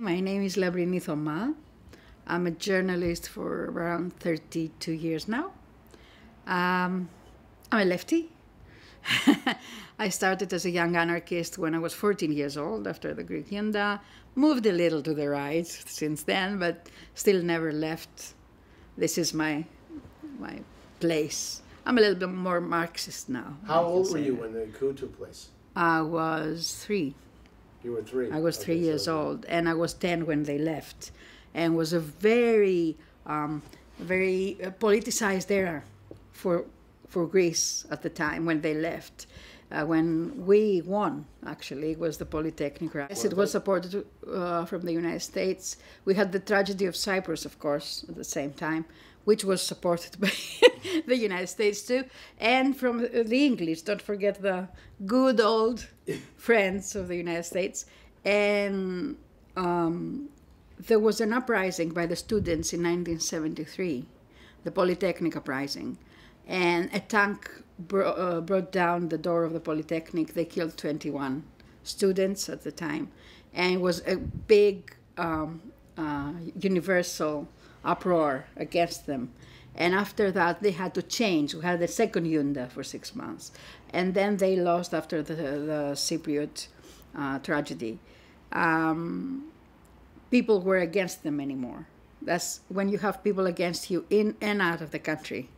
My name is Lamprini Thoma. I'm a journalist for around 32 years now. Um, I'm a lefty. I started as a young anarchist when I was 14 years old after the Greek junta. Moved a little to the right since then, but still never left. This is my my place. I'm a little bit more Marxist now. How old were you that. when the coup took place? I was three. You were three. I was three okay, years so old, and I was ten when they left, and was a very, um, very uh, politicized era for for Greece at the time when they left. Uh, when we won, actually, it was the Polytechnic. Yes, it was supported uh, from the United States. We had the tragedy of Cyprus, of course, at the same time, which was supported by the United States too, and from the English. Don't forget the good old friends of the United States. And um, there was an uprising by the students in 1973, the Polytechnic uprising, and a tank bro- uh, brought down the door of the Polytechnic. They killed 21 students at the time, and it was a big um, uh, universal uproar against them. And after that, they had to change. We had the second junta for six months. And then they lost after the, the Cypriot uh, tragedy. Um, people were against them anymore. That's when you have people against you in and out of the country,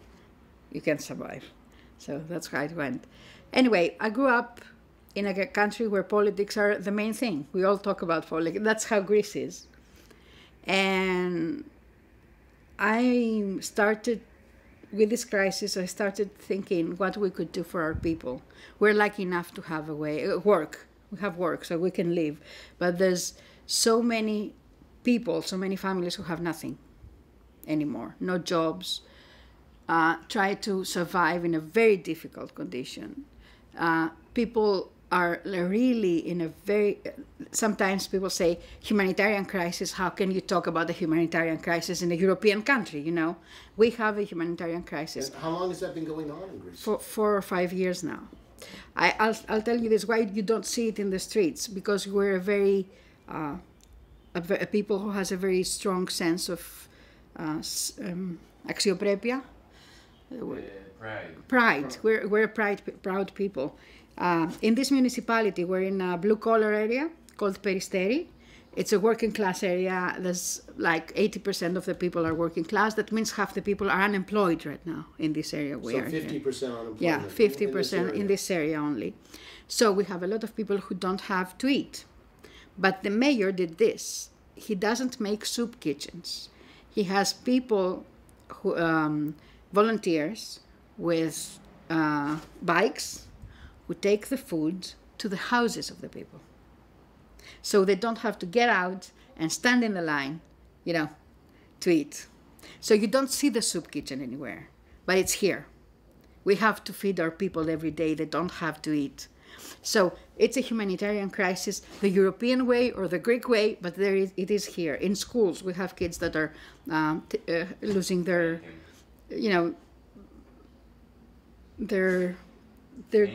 you can survive. So that's how it went. Anyway, I grew up in a country where politics are the main thing. We all talk about politics. That's how Greece is. And I started with this crisis. I started thinking what we could do for our people. We're lucky enough to have a way uh, work. We have work, so we can live. But there's so many people, so many families who have nothing anymore, no jobs. Uh, try to survive in a very difficult condition. Uh, people are really in a very sometimes people say humanitarian crisis how can you talk about the humanitarian crisis in a european country you know? We have a humanitarian crisis. And how long has that been going on in greece? For four or five years now. I, I'll, I'll tell you this why you don't see it in the streets? Because we're a very uh, a, a, people who has a very strong sense of uh, um, axioprepia uh, pride. Pride. We're, we're a pride, proud people uh, in this municipality, we're in a blue collar area called Peristeri. It's a working class area. There's like 80% of the people are working class. That means half the people are unemployed right now in this area. We so 50% unemployment. Yeah, 50% in this, in this area only. So we have a lot of people who don't have to eat. But the mayor did this. He doesn't make soup kitchens. He has people who um, volunteers with uh, bikes who take the food to the houses of the people. So they don't have to get out and stand in the line, you know, to eat. So you don't see the soup kitchen anywhere, but it's here. We have to feed our people every day. They don't have to eat. So it's a humanitarian crisis, the European way or the Greek way, but there is, it is here. In schools, we have kids that are um, uh, losing their, you know, their, their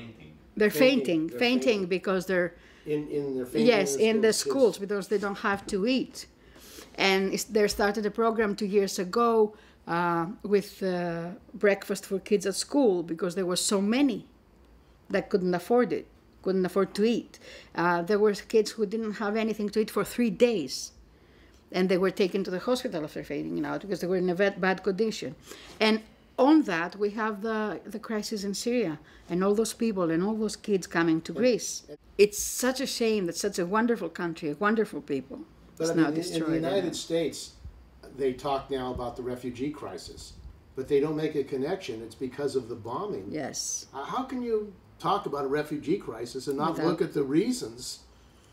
they're fainting, fainting, fainting, fainting because they're in in their fainting yes in the schools because they don't have to eat, and they started a program two years ago uh, with uh, breakfast for kids at school because there were so many that couldn't afford it, couldn't afford to eat. Uh, there were kids who didn't have anything to eat for three days and they were taken to the hospital after fading out because they were in a bad condition. And on that, we have the, the crisis in Syria and all those people and all those kids coming to Greece. It's such a shame that such a wonderful country, wonderful people, but is I mean, now destroyed. In the United States, they talk now about the refugee crisis, but they don't make a connection. It's because of the bombing. Yes. Uh, how can you talk about a refugee crisis and not Without, look at the reasons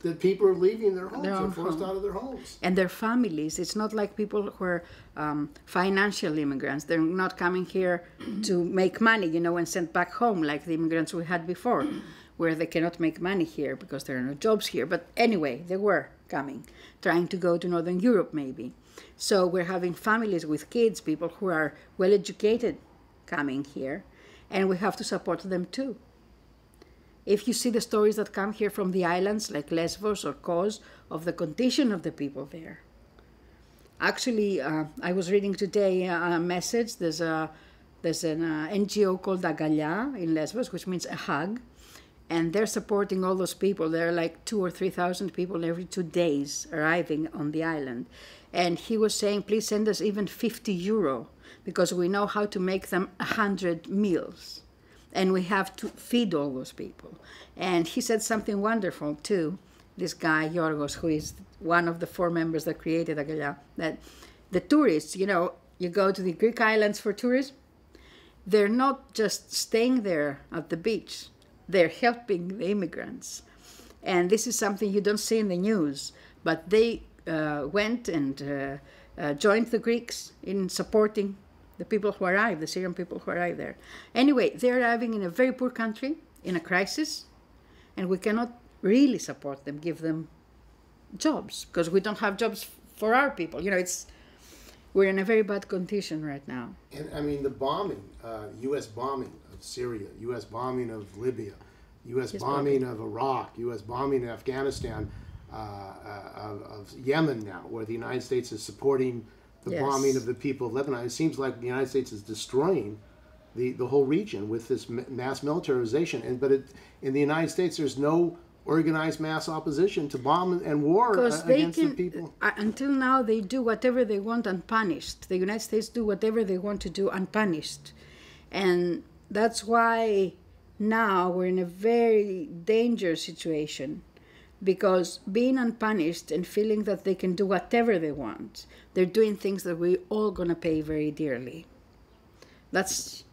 that people are leaving their homes, their they're forced home. out of their homes. And their families. It's not like people who are um, financial immigrants. They're not coming here to make money, you know, and sent back home like the immigrants we had before, where they cannot make money here because there are no jobs here. But anyway, they were coming, trying to go to Northern Europe maybe. So we're having families with kids, people who are well educated coming here, and we have to support them too if you see the stories that come here from the islands like Lesbos or Kos of the condition of the people there. Actually, uh, I was reading today a message. There's a there's an uh, NGO called Agalia in Lesbos, which means a hug, and they're supporting all those people. There are like two or three thousand people every two days arriving on the island, and he was saying, please send us even fifty euro because we know how to make them a hundred meals and we have to feed all those people. And he said something wonderful too. This guy Yorgos, who is one of the four members that created Agalya, that the tourists, you know, you go to the Greek islands for tourism, they're not just staying there at the beach; they're helping the immigrants. And this is something you don't see in the news, but they uh, went and uh, uh, joined the Greeks in supporting the people who arrive, the Syrian people who arrive there. Anyway, they're arriving in a very poor country, in a crisis, and we cannot really support them, give them jobs, because we don't have jobs for our people. You know, it's we're in a very bad condition right now. And I mean, the bombing, uh, U.S. bombing of Syria, U.S. bombing of Libya, U.S. Yes, bombing of Iraq, U.S. bombing of Afghanistan, uh, uh, of, of Yemen now, where the United States is supporting the yes. bombing of the people of Lebanon. It seems like the United States is destroying the, the whole region with this mass militarization. And but it, in the United States, there's no organized mass opposition to bomb and war uh, against can, the people. Uh, until now, they do whatever they want unpunished. The United States do whatever they want to do unpunished, and that's why now we're in a very dangerous situation because being unpunished and feeling that they can do whatever they want, they're doing things that we're all going to pay very dearly. That's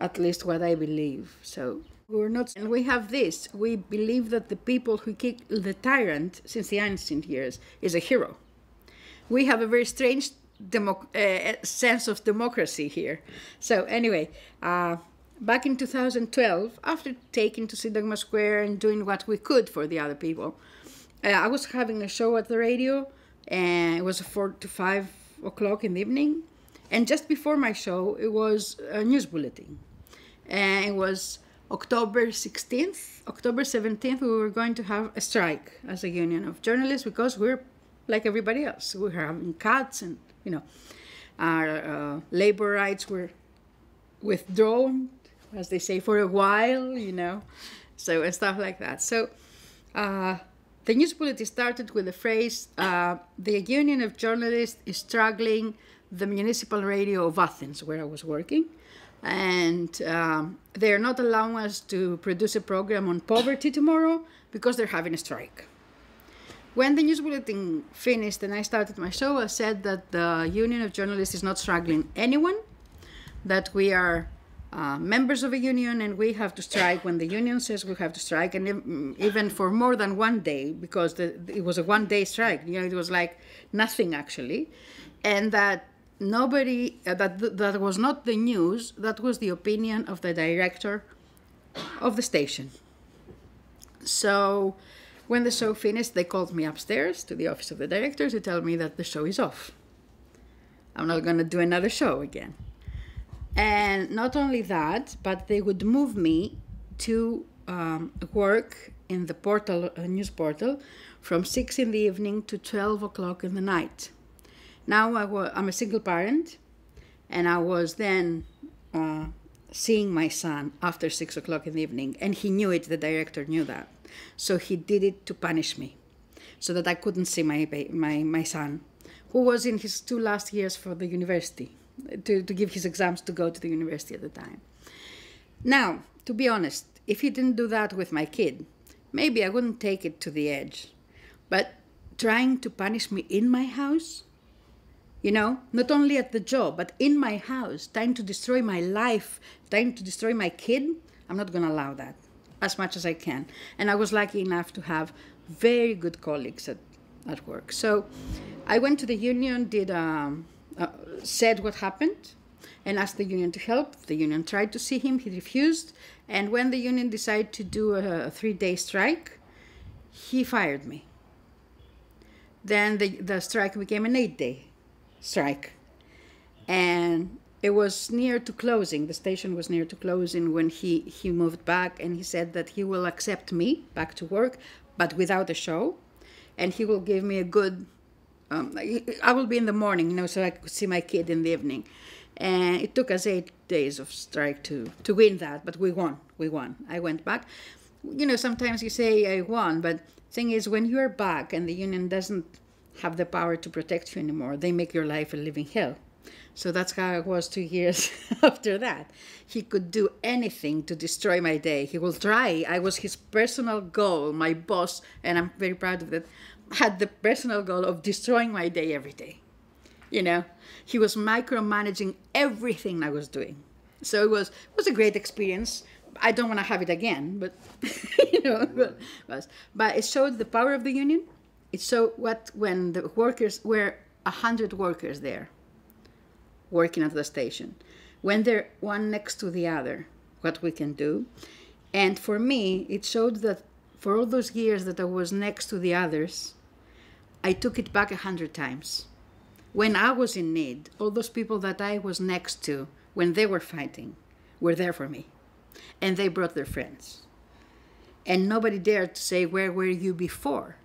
at least what I believe. So we're not, and we have this. We believe that the people who kick the tyrant since the ancient years is a hero. We have a very strange uh, sense of democracy here. So anyway, uh, back in 2012, after taking to Syntagma Square and doing what we could for the other people, uh, I was having a show at the radio, and it was four to five o'clock in the evening. And just before my show, it was a news bulletin, and it was October 16th, October 17th. We were going to have a strike as a union of journalists because we're like everybody else. We're having cuts, and you know, our uh, labor rights were withdrawn as they say, for a while, you know, so and stuff like that. So uh, the news bulletin started with the phrase, uh, the Union of Journalists is struggling the municipal radio of Athens, where I was working, and um, they're not allowing us to produce a program on poverty tomorrow because they're having a strike. When the news bulletin finished and I started my show, I said that the Union of Journalists is not struggling anyone, that we are uh, members of a union and we have to strike. When the union says we have to strike and even for more than one day because the, it was a one day strike you know it was like nothing actually. And that nobody uh, that that was not the news that was the opinion of the director of the station. So when the show finished they called me upstairs to the office of the director to tell me that the show is off. I'm not going to do another show again and not only that, but they would move me to um, work in the portal, uh, news portal, from 6 in the evening to 12 o'clock in the night. Now I I'm a single parent, and I was then uh, seeing my son after 6 o'clock in the evening, and he knew it, the director knew that. So he did it to punish me, so that I couldn't see my, my, my son, who was in his two last years for the university to, to give his exams to go to the university at the time. Now, to be honest, if he didn't do that with my kid, maybe I wouldn't take it to the edge. But trying to punish me in my house, you know, not only at the job, but in my house, trying to destroy my life, trying to destroy my kid, I'm not going to allow that as much as I can. And I was lucky enough to have very good colleagues at, at work. So I went to the union, did um, uh, said what happened and asked the union to help. The union tried to see him, he refused. And when the union decided to do a, a three day strike, he fired me. Then the, the strike became an eight day strike. And it was near to closing. The station was near to closing when he, he moved back and he said that he will accept me back to work, but without a show. And he will give me a good, um, I will be in the morning, you know, so I could see my kid in the evening. And it took us eight days of strike to, to win that, but we won. We won. I went back. You know, sometimes you say I won, but thing is, when you are back and the union doesn't have the power to protect you anymore, they make your life a living hell. So that's how it was two years after that. He could do anything to destroy my day. He will try. I was his personal goal, my boss, and I'm very proud of it, had the personal goal of destroying my day every day. You know, he was micromanaging everything I was doing. So it was it was a great experience. I don't want to have it again, but you know, but, but it showed the power of the union. It showed what when the workers were a hundred workers there working at the station. When they're one next to the other, what we can do. And for me, it showed that for all those years that I was next to the others, I took it back a hundred times. When I was in need, all those people that I was next to when they were fighting were there for me. And they brought their friends. And nobody dared to say, Where were you before?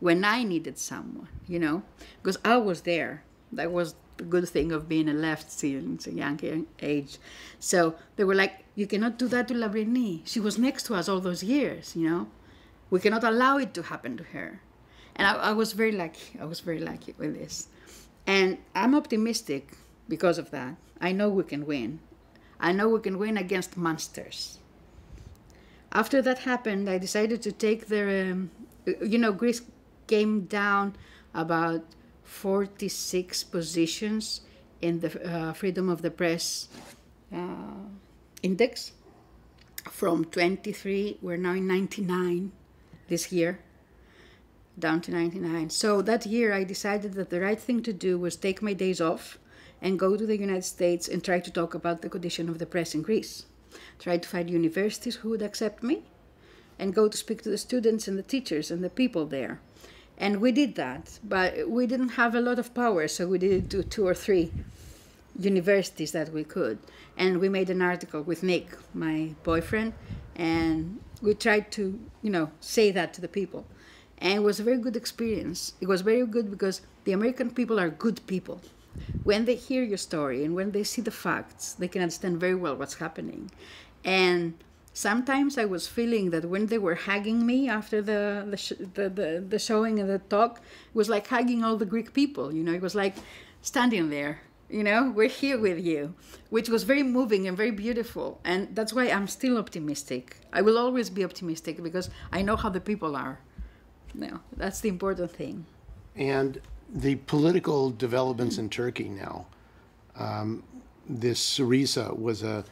When I needed someone, you know? Because I was there. That was the good thing of being a left since a young age. So they were like, you cannot do that to Lamprini. She was next to us all those years, you know. We cannot allow it to happen to her. And I, I was very lucky. I was very lucky with this. And I'm optimistic because of that. I know we can win. I know we can win against monsters. After that happened, I decided to take the, um, you know, Greece came down about 46 positions in the uh, freedom of the press uh, index from 23 we're now in 99 this year down to 99 so that year i decided that the right thing to do was take my days off and go to the united states and try to talk about the condition of the press in greece try to find universities who would accept me and go to speak to the students and the teachers and the people there and we did that, but we didn't have a lot of power, so we did to two or three universities that we could. And we made an article with Nick, my boyfriend, and we tried to, you know, say that to the people. And it was a very good experience. It was very good because the American people are good people. When they hear your story and when they see the facts, they can understand very well what's happening. And sometimes I was feeling that when they were hugging me after the the, the, the, the showing and the talk, it was like hugging all the Greek people. You know, it was like standing there. You know, we're here with you, which was very moving and very beautiful. And that's why I'm still optimistic. I will always be optimistic because I know how the people are. No, that's the important thing. And the political developments in Turkey now. Um, this Syriza was a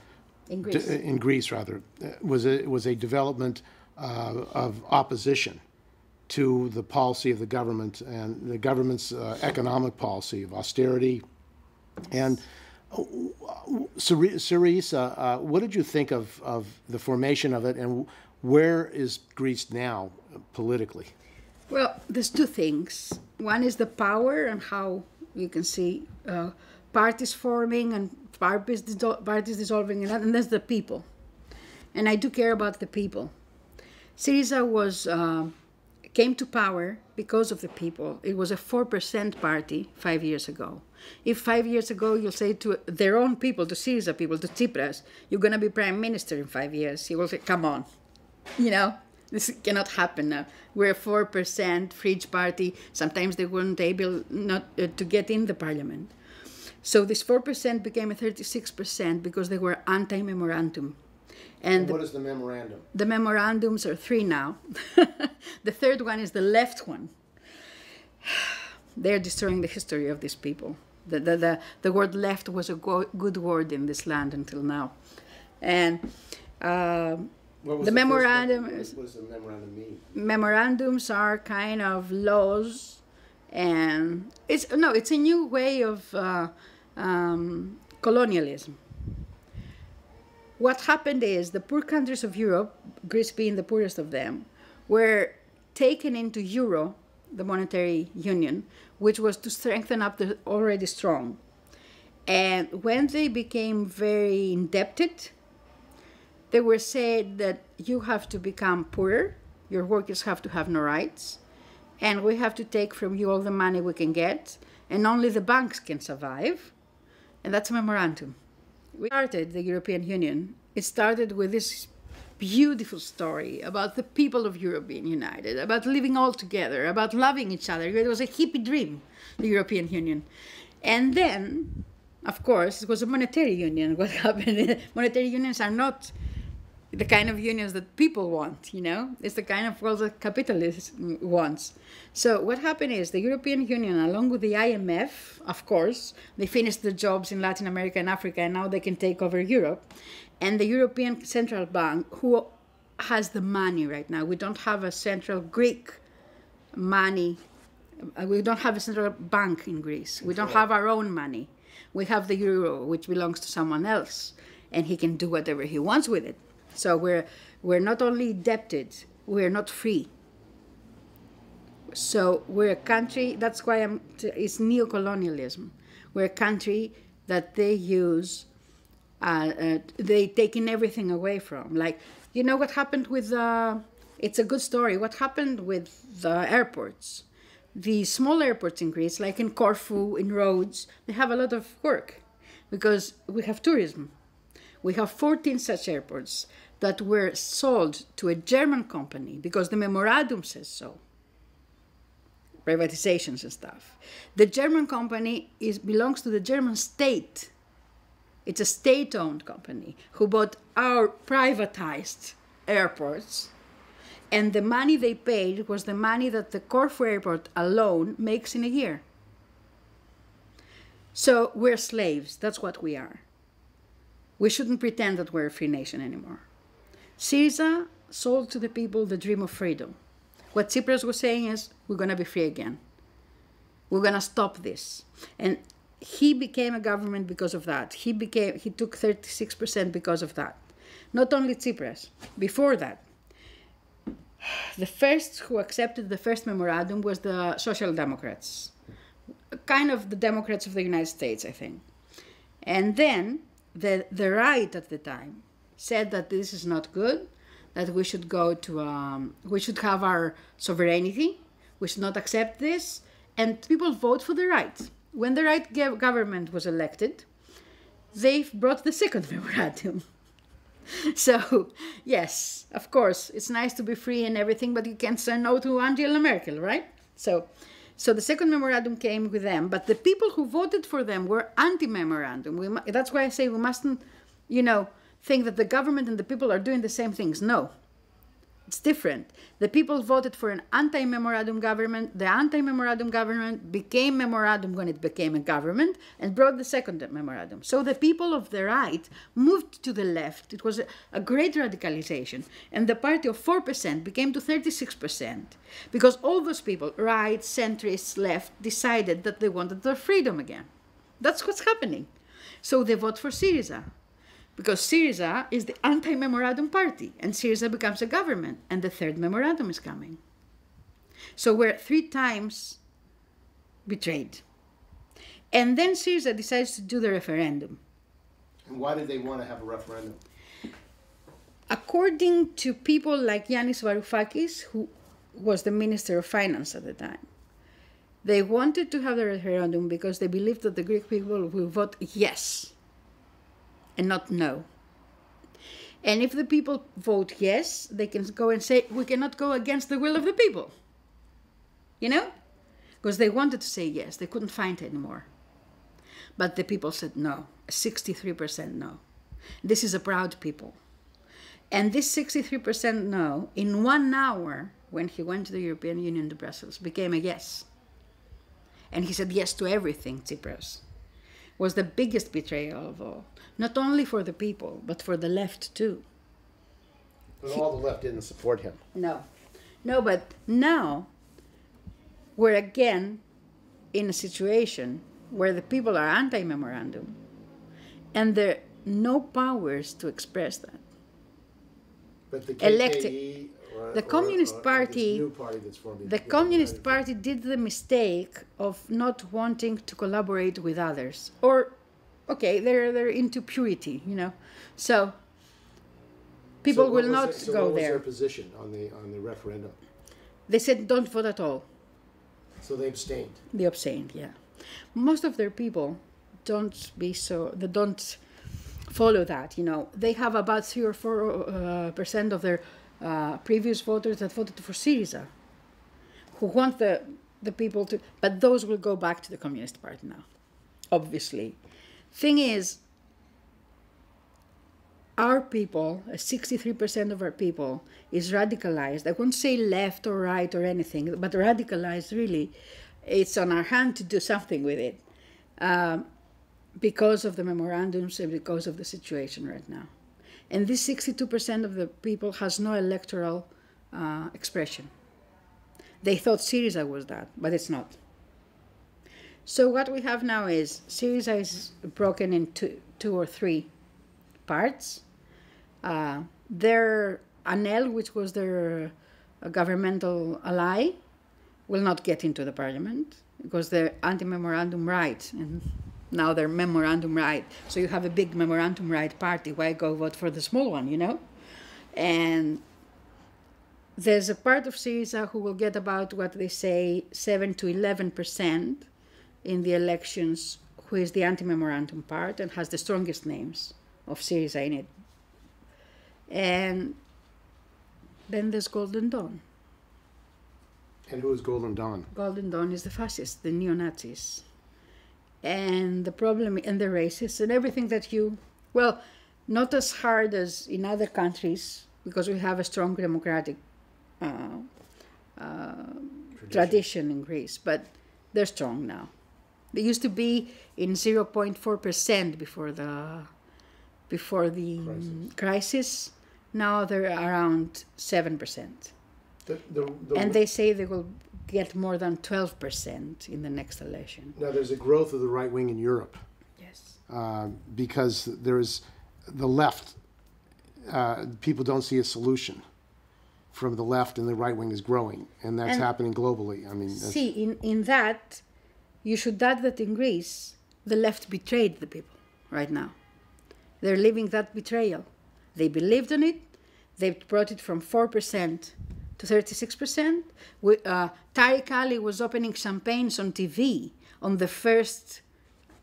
in Greece. d- in Greece rather, uh, was a, was a development uh, of opposition to the policy of the government and the government's uh, economic policy of austerity. And uh, Syriza, uh, what did you think of, of the formation of it, and where is Greece now uh, politically? Well, there's two things. One is the power and how you can see uh, parties forming and parties, dissol- parties dissolving, and, and there's the people. And I do care about the people. Syriza was uh, came to power because of the people. It was a four percent party five years ago. If five years ago you'll say to their own people, to Syriza people, to Tsipras, you're going to be prime minister in five years, he will say, "Come on," you know. This cannot happen now. We're a four percent fringe party. Sometimes they weren't able not uh, to get in the parliament. So this four percent became a thirty-six percent because they were anti-memorandum, and What is the memorandum? the memorandums are three now. the third one is the left one. They're destroying the history of these people. The, the, the, the word left was a go- good word in this land until now. And um What was The one? memorandum What is- what does the memorandum mean? memorandums are kind of laws and it's no it's a new way of uh, um, colonialism what happened is the poor countries of europe greece being the poorest of them were taken into euro the monetary union which was to strengthen up the already strong And when they became very indebted, they were said that you have to become poorer, your workers have to have no rights, and we have to take from you all the money we can get, and only the banks can survive. And that's a memorandum. We started the European Union. It started with this beautiful story about the people of Europe being united, about living all together, about loving each other. It was a hippie dream, the European Union. And then, of course, it was a monetary union. What happened? monetary unions are not the kind of unions that people want, you know? It's the kind of world that capitalism wants. So what happened is the European Union, along with the IMF, of course, they finished the jobs in Latin America and Africa, and now they can take over Europe. And the European Central Bank, who has the money right now. We don't have a central Greek money. Uh, we don't have a central bank in Greece. We don't have our own money. We have the euro, which belongs to someone else, and he can do whatever he wants with it. So we're we're not only indebted, we're not free. So we're a country. That's why I'm. It's neocolonialism. We're a country that they use. Uh, uh, they taking everything away from. Like you know what happened with. Uh, it's a good story. What happened with the airports? The small airports in Greece, like in Corfu, in Rhodes, they have a lot of work because we have tourism. We have 14 such airports that were sold to a German company because the memorandum says so. Privatizations and stuff. The German company is belongs to the German state. It's a state-owned company who bought our privatized airports, and the money they paid was the money that the Corfu airport alone makes in a year. So we're slaves. That's what we are. We shouldn't pretend that we're a free nation anymore. Syriza sold to the people the dream of freedom. What Tsipras was saying is, we're going to be free again. We're going to stop this. And he became a government because of that. He became he took 36% because of that. Not only Tsipras, before that. The first who accepted the first memorandum was the Social Democrats. Kind of the Democrats of the United States, I think. And then the, the right at the time said that this is not good, that we should go to, um, we should have our sovereignty, we should not accept this, and people vote for the right. When the right government was elected, they brought the second memorandum. so, yes, of course, it's nice to be free and everything, but you can't say no to Angela Merkel, right? So, so the second memorandum came with them, but the people who voted for them were anti-memorandum. that's why I say we mustn't, you know, think that the government and the people are doing the same things. No, it's different. The people voted for an anti-memorandum government. The anti-memorandum government became memorandum when it became a government and brought the second memorandum. So the people of the right moved to the left. It was a, a great radicalization. And the party of 4% became to 36% because all those people, right, centrists, left, decided that they wanted their freedom again. That's what's happening. So they vote for Syriza because Syriza is the anti-memorandum party, and Syriza becomes a government, and the third memorandum is coming. So we're three times betrayed. And then Syriza decides to do the referendum. And why did they want to have a referendum? According to people like Yanis Varoufakis, who was the Minister of Finance at the time, they wanted to have the referendum because they believed that the Greek people will vote yes and not no. And if the people vote yes, they can go and say, we cannot go against the will of the people. You know? Because they wanted to say yes, they couldn't find anymore. But the people said no, 63% no. This is a proud people. And this 63% no, in one hour, when he went to the European Union to Brussels, became a yes. And he said yes to everything, Tsipras. Was the biggest betrayal of all not only for the people, but for the left too. But all the left didn't support him. No. No, but now we're again in a situation where the people are anti memorandum and there are no powers to express that. But the KKE elected or, the Communist or, or Party, party the Communist Party did the mistake of not wanting to collaborate with others or okay, they're they're into purity, you know. So people So will not so go what was there. their position on the on the referendum? They said don't vote at all. So they abstained. They abstained, yeah. Most of their people don't be so. They don't follow that. You know, they have about three or four uh, percent of their uh, previous voters that voted for Syriza, who want the the people to. But those will go back to the Communist Party now, obviously. Thing is, our people, uh, 63% of our people, is radicalized. I won't say left or right or anything, but radicalized really. It's on our hand to do something with it um, because of the memorandums and because of the situation right now. And this 62% of the people has no electoral uh, expression. They thought Syriza was that, but it's not. So what we have now is Syriza is broken into two or three parts. Uh, their ANEL, which was their uh, governmental ally, will not get into the parliament because they're anti-memorandum right, and now they're memorandum right. So you have a big memorandum right party. Why go vote for the small one? You know, and there's a part of Syriza who will get about what they say seven to eleven percent in the elections, who is the anti-memorandum part and has the strongest names of Syriza in it. And then there's Golden Dawn. And who is Golden Dawn? Golden Dawn is the fascists, the neo Nazis. And the problem, and the racists, and everything that you, well, not as hard as in other countries, because we have a strong democratic uh, uh, tradition in Greece, but they're strong now. They used to be in 0.4% before the before the Crisis. crisis. Now they're around 7%. The, the, the, And they say they will get more than 12% in the next election. now there's a growth of the right wing in Europe Yes. uh, because there's the left. Uh, people don't see a solution from the left, and the right wing is growing, and that's And- happening globally. I mean, See, in, in that, you should add that in Greece, the left betrayed the people right now. They're living that betrayal. They believed in it. They brought it from 4% to 36%. We, uh, Tariq Ali was opening champagnes on TV on the first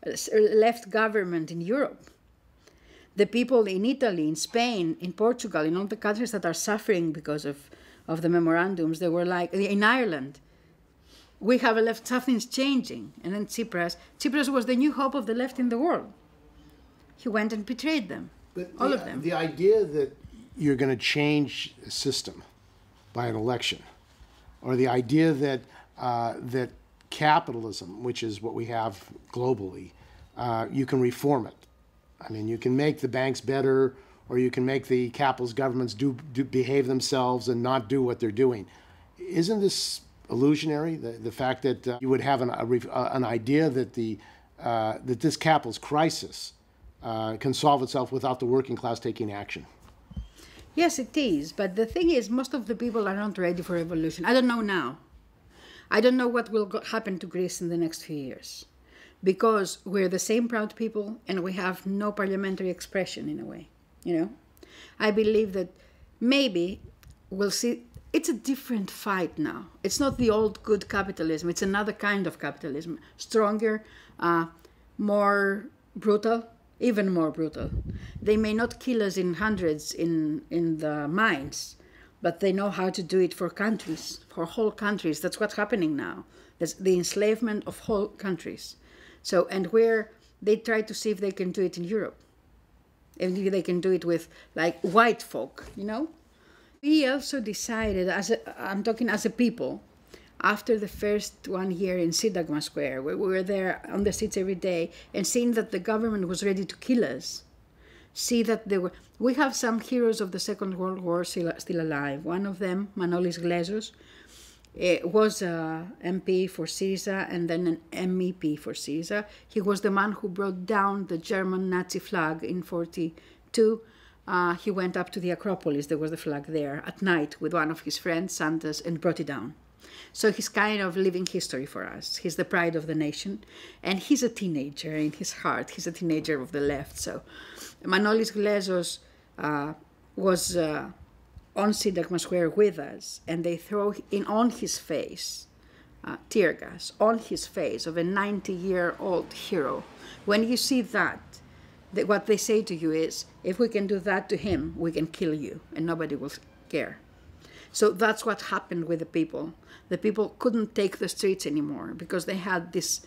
uh, left government in Europe. The people in Italy, in Spain, in Portugal, in all the countries that are suffering because of, of the memorandums, they were like, in Ireland, we have a left, something's changing. And then Tsipras, Tsipras was the new hope of the left in the world. He went and betrayed them, But all the, of them. The idea that you're going to change a system by an election, or the idea that uh, that capitalism, which is what we have globally, uh, you can reform it. I mean, you can make the banks better, or you can make the capitalist governments do, do behave themselves and not do what they're doing. Isn't this illusionary? The, the fact that uh, you would have an, a, an idea that the uh, that this capitalist crisis uh, can solve itself without the working class taking action. Yes, it is. But the thing is, most of the people are not ready for revolution. I don't know now. I don't know what will happen to Greece in the next few years. Because we're the same proud people and we have no parliamentary expression in a way. You know? I believe that maybe we'll see. It's a different fight now. It's not the old good capitalism, it's another kind of capitalism. Stronger, uh, more brutal, even more brutal. They may not kill us in hundreds in, in the mines, but they know how to do it for countries, for whole countries. That's what's happening now. That's the enslavement of whole countries. So, and where they try to see if they can do it in Europe. And if they can do it with like white folk, you know? We also decided, as a, I'm talking as a people, after the first one here in Syntagma Square, where we were there on the streets every day and seeing that the government was ready to kill us, see that they were. We have some heroes of the Second World War still, still alive. One of them, Manolis Glezos, eh, was a MP for Syriza and then an MEP for Syriza. He was the man who brought down the German Nazi flag in 42. Uh, he went up to the Acropolis, there was the flag there, at night with one of his friends, Santas, and brought it down. So he's kind of living history for us. He's the pride of the nation, and he's a teenager in his heart. He's a teenager of the left. So Manolis Glezos uh, was uh, on Syntagma Square with us, and they throw in on his face uh, tear gas on his face of a 90 year old hero. When you see that, that, what they say to you is, if we can do that to him, we can kill you, and nobody will care. So that's what happened with the people. The people couldn't take the streets anymore because they had this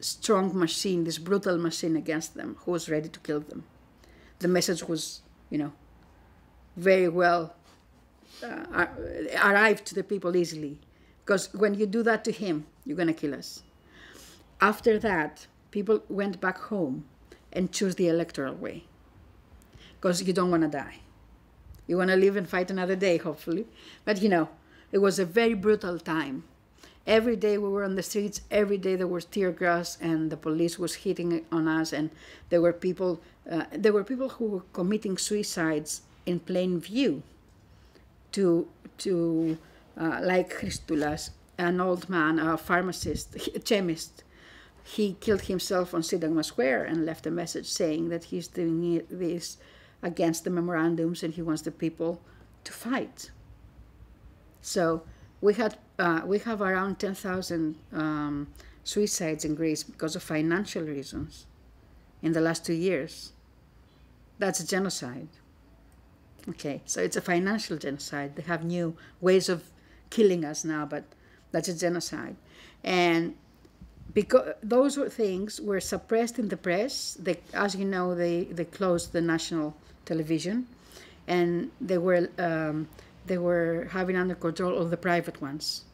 strong machine, this brutal machine against them who was ready to kill them. The message was, you know, very well uh, arrived to the people easily. Because when you do that to him, you're going to kill us. After that, people went back home and chose the electoral way. Because you don't want to die. You want to live and fight another day, hopefully. But you know, it was a very brutal time. Every day we were on the streets, every day there was tear gas and the police was hitting on us and there were people uh, there were people who were committing suicides in plain view to to uh, like Christoulas, an old man, a pharmacist, a chemist. He killed himself on Syntagma Square and left a message saying that he's doing this against the memorandums and he wants the people to fight. So we had uh, we have around 10,000 um, suicides in Greece because of financial reasons in the last two years. That's a genocide. Okay, so it's a financial genocide. They have new ways of killing us now, but that's a genocide. And because those things were suppressed in the press. They, as you know, they, they closed the national television, and they were um, they were having under control all the private ones,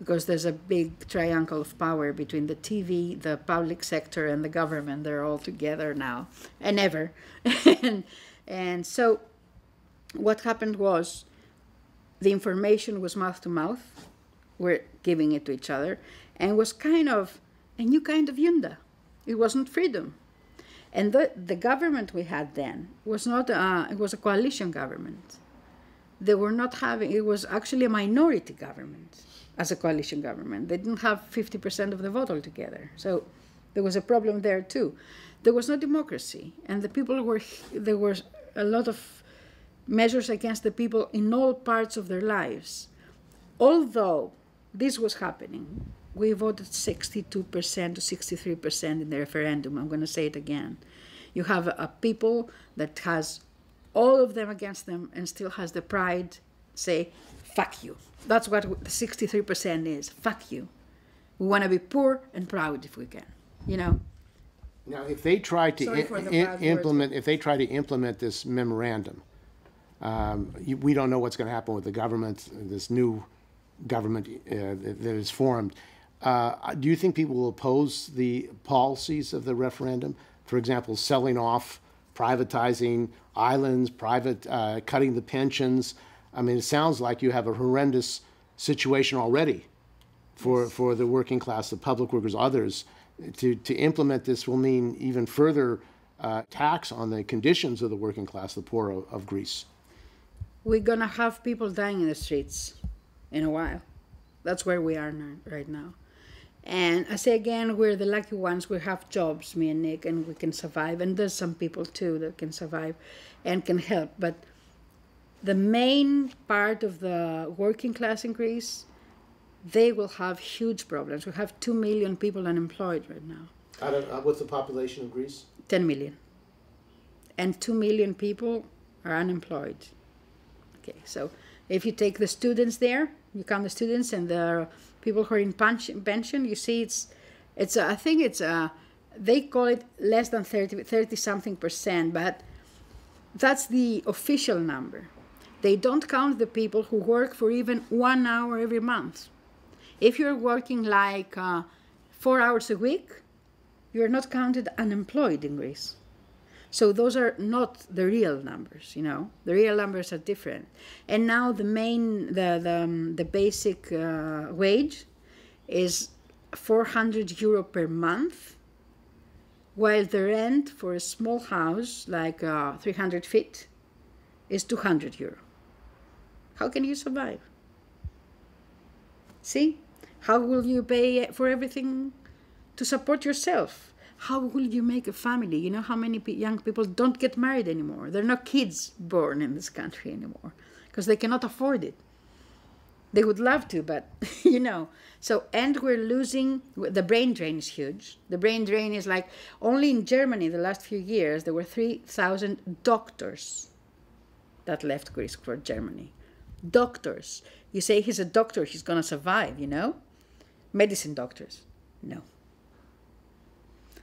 because there's a big triangle of power between the TV, the public sector, and the government. They're all together now and ever, and and so what happened was the information was mouth to mouth. We're giving it to each other, and was kind of a new kind of yunda. It wasn't freedom. And the, the government we had then was not, a, it was a coalition government. They were not having, it was actually a minority government as a coalition government. They didn't have 50% of the vote altogether. So there was a problem there too. There was no democracy, and the people were, there was a lot of measures against the people in all parts of their lives. Although this was happening, we voted 62% to 63% in the referendum. I'm going to say it again. You have a, a people that has all of them against them and still has the pride say, fuck you. That's what 63% is. Fuck you. We want to be poor and proud if we can, you know? Now, if they try to implement, if they try to implement this memorandum, um, we don't know what's going to happen with the government, this new government uh, that is formed. Uh, do you think people will oppose the policies of the referendum? For example, selling off, privatizing islands, private uh, cutting the pensions. I mean, it sounds like you have a horrendous situation already for yes. for the working class, the public workers, others. To to implement this will mean even further uh, tax on the conditions of the working class, the poor of, of Greece we're gonna have people dying in the streets in a while. That's where we are now, right now. And I say again, we're the lucky ones. We have jobs, me and Nick, and we can survive. And there's some people too that can survive and can help. But the main part of the working class in Greece, they will have huge problems. We have 2 million people unemployed right now. Out of, uh, what's the population of Greece? 10 million. And 2 million people are unemployed. Okay, so if you take the students there, you count the students and the people who are in pension, you see it's, it's I think it's a, they call it less than 30, 30 something percent, but that's the official number. They don't count the people who work for even one hour every month. If you're working like uh, four hours a week, you're not counted unemployed in Greece. So those are not the real numbers, you know. The real numbers are different. And now the main, the the, um, the basic uh, wage is 400 euro per month, while the rent for a small house like uh, 300 feet is 200 euro. How can you survive? See? How will you pay for everything to support yourself? How will you make a family? You know how many young people don't get married anymore? There are no kids born in this country anymore because they cannot afford it. They would love to, but you know. So, and we're losing, the brain drain is huge. The brain drain is like only in Germany, the last few years, there were 3,000 doctors that left Greece for Germany. Doctors. You say he's a doctor, he's going to survive, you know? Medicine doctors. No.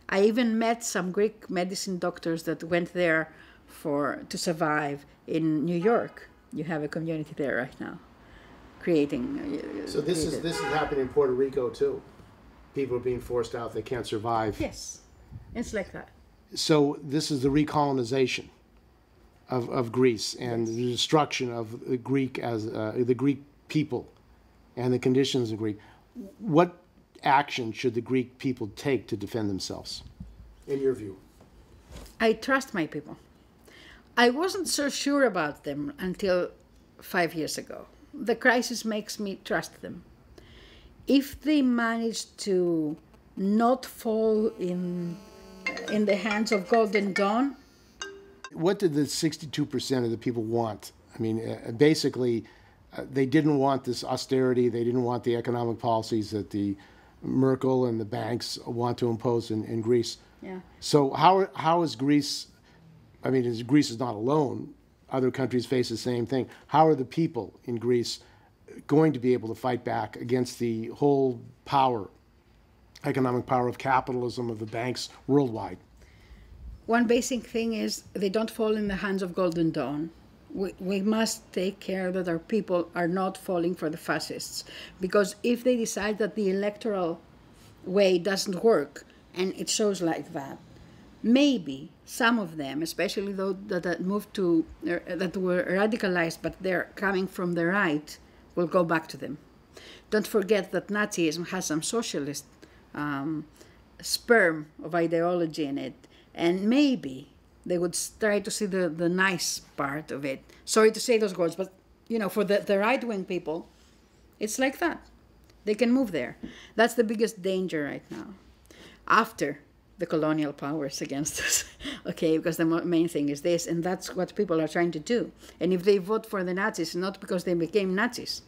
I even met some Greek medicine doctors that went there for to survive in New York. You have a community there right now, creating. uh, So this is this is happening in Puerto Rico too. People are being forced out; they can't survive. Yes, it's like that. So this is the recolonization of, of Greece and the destruction of the Greek as uh, the Greek people and the conditions of Greek. What action should the Greek people take to defend themselves, in your view? I trust my people. I wasn't so sure about them until five years ago. The crisis makes me trust them. If they manage to not fall in in the hands of Golden Dawn, What did the 62% of the people want? I mean, uh, basically, uh, they didn't want this austerity. They didn't want the economic policies that the Merkel and the banks want to impose in, in Greece. yeah. So how how is Greece? I mean, is, Greece is not alone. Other countries face the same thing. How are the people in Greece going to be able to fight back against the whole power, economic power of capitalism of the banks worldwide? One basic thing is they don't fall in the hands of Golden Dawn. We, we must take care that our people are not falling for the fascists. Because if they decide that the electoral way doesn't work, and it shows like that, maybe some of them, especially those that, moved to, er, that were radicalized but they're coming from the right, will go back to them. Don't forget that Nazism has some socialist um, sperm of ideology in it, and maybe they would try to see the, the nice part of it. Sorry to say those words, but you know, for the, the right wing people, it's like that. They can move there. That's the biggest danger right now. After the colonial powers against us, okay, because the main thing is this, and that's what people are trying to do. And if they vote for the Nazis, not because they became Nazis,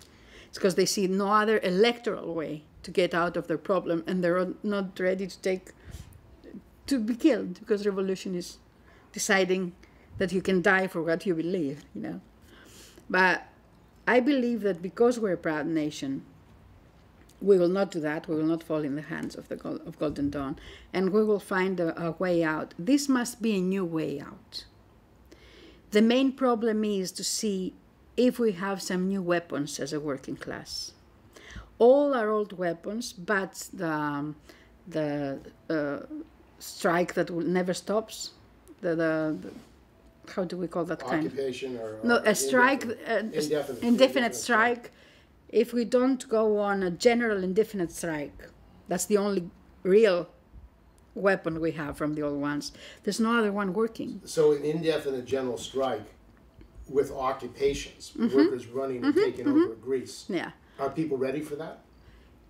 it's because they see no other electoral way to get out of their problem, and they're not ready to take to be killed because revolution is deciding that you can die for what you believe, you know. But I believe that because we're a proud nation, we will not do that. We will not fall in the hands of the of Golden Dawn, and we will find a, a way out. This must be a new way out. The main problem is to see if we have some new weapons as a working class. All are old weapons, but the the uh, strike that will never stops. The, the, the how do we call that kind? of Occupation or, No, a strike, indefinite- uh, indefinite, indefinite, strike. If we don't go on a general indefinite strike, that's the only real weapon we have from the old ones. There's no other one working. So an indefinite general strike with occupations, Mm-hmm. workers running and taking over Greece. Yeah. Are people ready for that?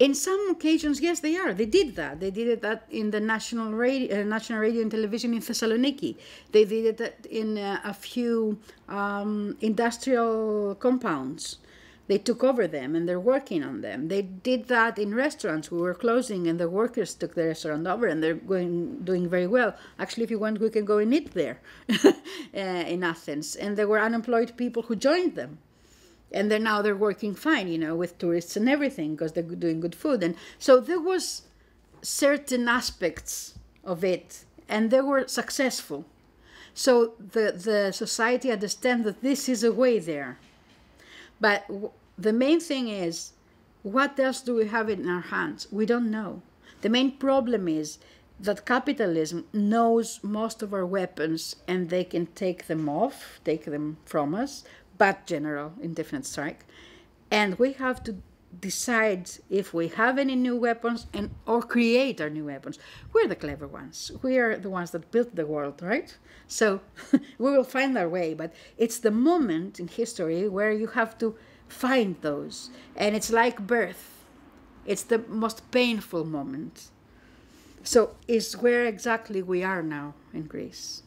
In some occasions, yes, they are. They did that. They did it that in the national radio, uh, national radio and television in Thessaloniki. They did it in uh, a few um, industrial compounds. They took over them and they're working on them. They did that in restaurants. We were closing and the workers took the restaurant over and they're going doing very well. Actually, if you want, we can go and eat there uh, in Athens. And there were unemployed people who joined them and then now they're working fine you know with tourists and everything because they're doing good food. And so there was certain aspects of it and they were successful. So the the society understand that this is a way there. But the main thing is what else do we have in our hands? We don't know. The main problem is that capitalism knows most of our weapons and they can take them off take them from us but general indefinite strike. And we have to decide if we have any new weapons and or create our new weapons. We're the clever ones. We are the ones that built the world right? So we will find our way but it's the moment in history where you have to find those. And it's like birth. It's the most painful moment. So, is where exactly we are now in Greece.